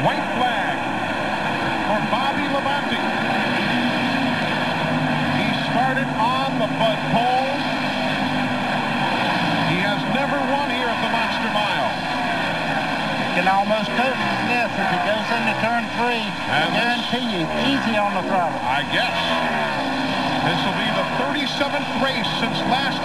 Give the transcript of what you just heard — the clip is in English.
White flag for Bobby Labonte. He started on the Bud pole. He has never won here at the Monster Mile. Can almost cook this if he goes into turn three. I guarantee you, easy on the throttle. I guess. This will be the 37th race since last.